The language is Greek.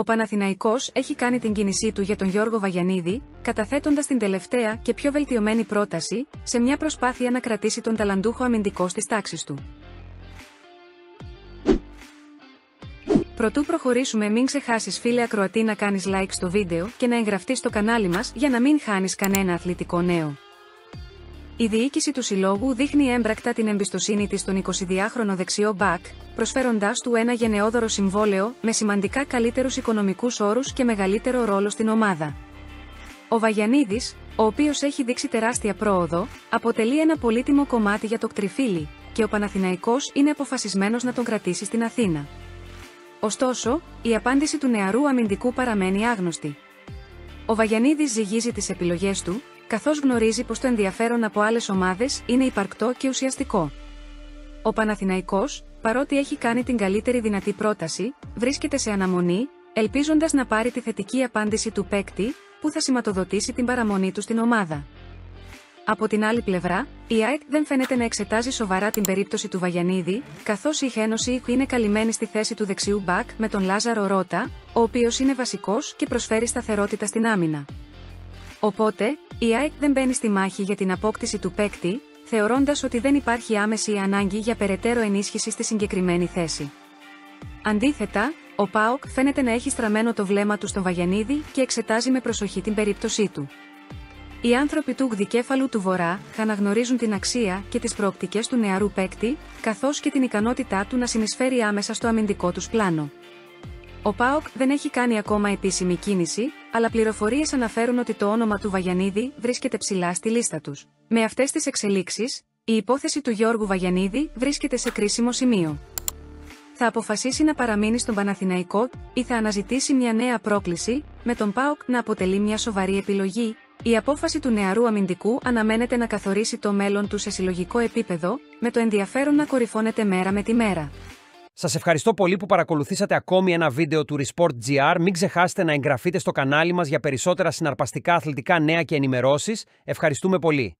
Ο Παναθηναϊκός έχει κάνει την κίνησή του για τον Γιώργο Βαγιανίδη, καταθέτοντας την τελευταία και πιο βελτιωμένη πρόταση, σε μια προσπάθεια να κρατήσει τον ταλαντούχο αμυντικό στις τάξεις του. Προτού προχωρήσουμε μην ξεχάσεις φίλε ακροατή να κάνεις like στο βίντεο και να εγγραφτείς στο κανάλι μας για να μην χάνεις κανένα αθλητικό νέο. Η διοίκηση του συλλόγου δείχνει έμπρακτα την εμπιστοσύνη της στον 22χρονο δεξιό μπακ, προσφέροντάς του ένα γενναιόδωρο συμβόλαιο με σημαντικά καλύτερους οικονομικούς όρους και μεγαλύτερο ρόλο στην ομάδα. Ο Βαγιανίδης, ο οποίος έχει δείξει τεράστια πρόοδο, αποτελεί ένα πολύτιμο κομμάτι για το κτριφύλι και ο Παναθηναϊκός είναι αποφασισμένος να τον κρατήσει στην Αθήνα. Ωστόσο, η απάντηση του νεαρού αμυντικού παραμένει άγνωστη. Ο Βαγιανίδης ζυγίζει τις επιλογές του, καθώς γνωρίζει πως το ενδιαφέρον από άλλες ομάδες είναι υπαρκτό και ουσιαστικό. Ο Παναθηναϊκός, παρότι έχει κάνει την καλύτερη δυνατή πρόταση, βρίσκεται σε αναμονή, ελπίζοντας να πάρει τη θετική απάντηση του παίκτη, που θα σηματοδοτήσει την παραμονή του στην ομάδα. Από την άλλη πλευρά, η ΑΕΚ δεν φαίνεται να εξετάζει σοβαρά την περίπτωση του Βαγιανίδη, καθώς η Χένωση είναι καλυμμένη στη θέση του δεξιού μπακ με τον Λάζαρο Ρότα, ο οποίος είναι βασικός και προσφέρει σταθερότητα στην άμυνα. Οπότε, η ΑΕΚ δεν μπαίνει στη μάχη για την απόκτηση του παίκτη, θεωρώντας ότι δεν υπάρχει άμεση ανάγκη για περαιτέρω ενίσχυση στη συγκεκριμένη θέση. Αντίθετα, ο ΠΑΟΚ φαίνεται να έχει στραμμένο το βλέμμα του στον Βαγιανίδη και εξετάζει με προσοχή την περίπτωσή του. Οι άνθρωποι του γδικέφαλου του Βορρά θα αναγνωρίζουν την αξία και τις προοπτικές του νεαρού παίκτη, καθώς και την ικανότητά του να συνεισφέρει άμεσα στο αμυντικό τους πλάνο. Ο ΠΑΟΚ δεν έχει κάνει ακόμα επίσημη κίνηση, αλλά πληροφορίες αναφέρουν ότι το όνομα του Βαγιανίδη βρίσκεται ψηλά στη λίστα τους. Με αυτές τις εξελίξεις, η υπόθεση του Γιώργου Βαγιανίδη βρίσκεται σε κρίσιμο σημείο. Θα αποφασίσει να παραμείνει στον Παναθηναϊκό ή θα αναζητήσει μια νέα πρόκληση, με τον ΠΑΟΚ να αποτελεί μια σοβαρή επιλογή, η απόφαση του νεαρού αμυντικού αναμένεται να καθορίσει το μέλλον του σε συλλογικό επίπεδο, με το ενδιαφέρον να κορυφώνεται μέρα με τη μέρα. Σας ευχαριστώ πολύ που παρακολουθήσατε ακόμη ένα βίντεο του Resport GR. Μην ξεχάσετε να εγγραφείτε στο κανάλι μας για περισσότερα συναρπαστικά αθλητικά νέα και ενημερώσεις. Ευχαριστούμε πολύ.